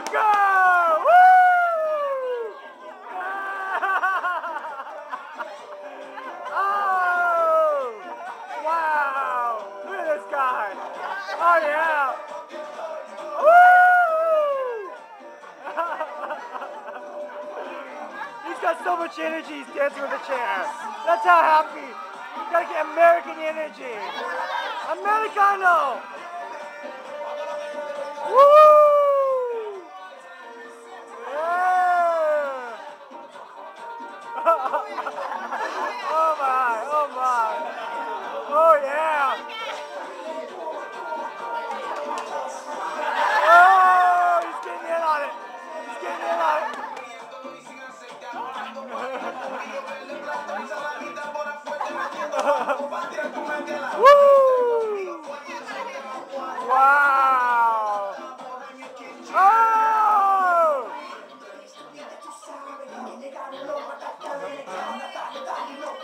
go! Woo! oh! Wow! Look at this guy! Oh yeah! He's got so much energy, he's dancing with a chair. That's how happy. You gotta get American energy. Americano! Woo!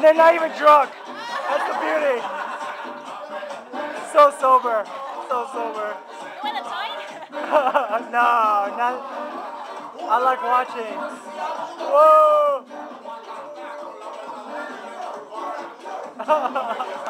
And they're not even drunk. That's the beauty. So sober. So sober. You want a tie? no, not. I like watching. Whoa!